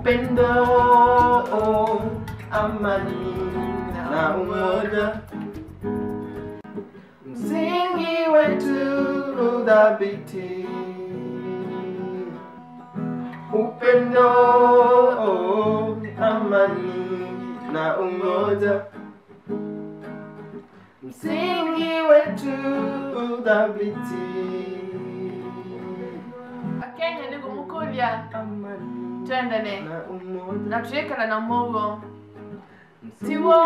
Oh, mm. Bendo oh, amani na umoja msingi wetu udhabiti upendo amani na umoja msingi wetu udhabiti Kenya niko Mukulia, tuendele na tuikala na mugo tiwo